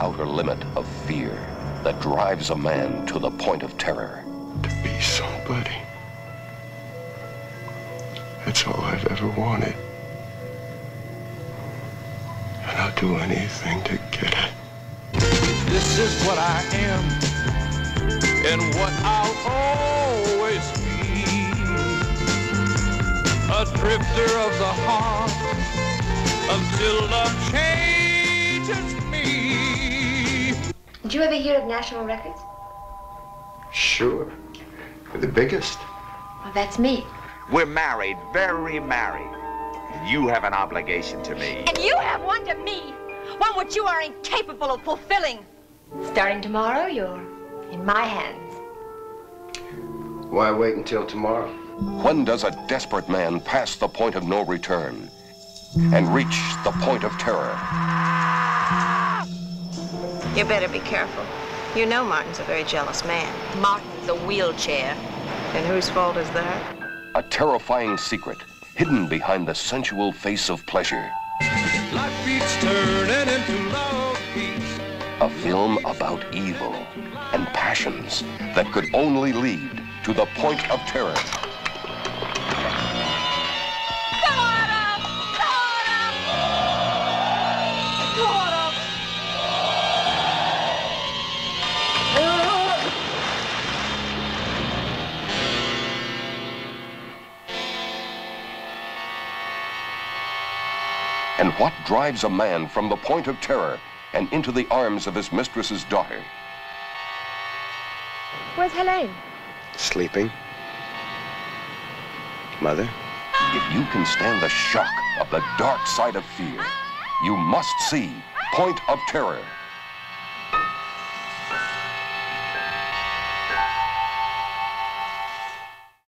outer limit of fear that drives a man to the point of terror. To be somebody. That's all I've ever wanted. And I'll do anything to get it. This is what I am and what I'll always be. A drifter of the heart until love changes me. Did you ever hear of National Records? Sure. We're the biggest. Well, that's me. We're married, very married. You have an obligation to me. And you have one to me, one which you are incapable of fulfilling. Starting tomorrow, you're in my hands. Why wait until tomorrow? When does a desperate man pass the point of no return and reach the point of terror? You better be careful. You know Martin's a very jealous man. Martin's a wheelchair. And whose fault is that? A terrifying secret hidden behind the sensual face of pleasure. Life beats turning into love beats. A film about evil and passions that could only lead to the point of terror. And what drives a man from the point of terror and into the arms of his mistress's daughter? Where's Helene? Sleeping. Mother? If you can stand the shock of the dark side of fear, you must see Point of Terror.